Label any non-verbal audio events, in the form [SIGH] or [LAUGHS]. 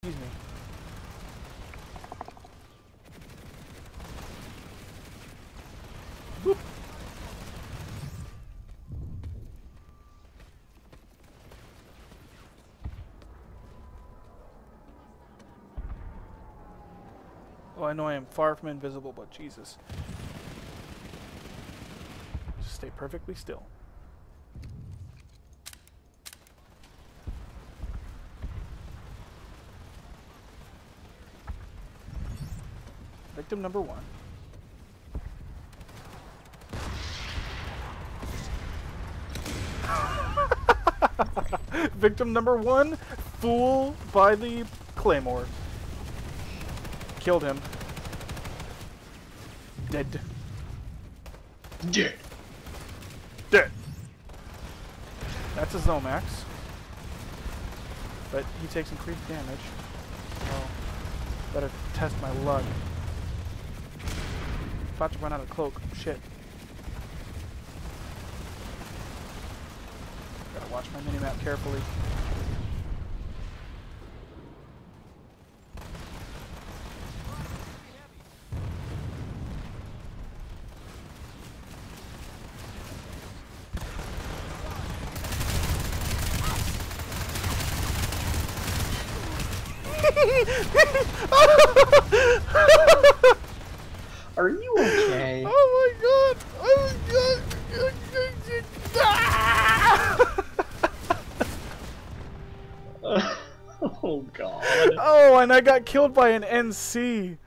Excuse me. Oh, I know I am far from invisible, but Jesus. Just stay perfectly still. Victim number one. [LAUGHS] Victim number one, fool by the claymore. Killed him. Dead. Dead. Dead. That's a ZOE MAX. But he takes increased damage. Well, better test my luck. About to run out of cloak. Shit. Gotta watch my minimap carefully. [LAUGHS] Are you okay? Oh my god! Oh my god! Ah! [LAUGHS] oh god. Oh, and I got killed by an NC.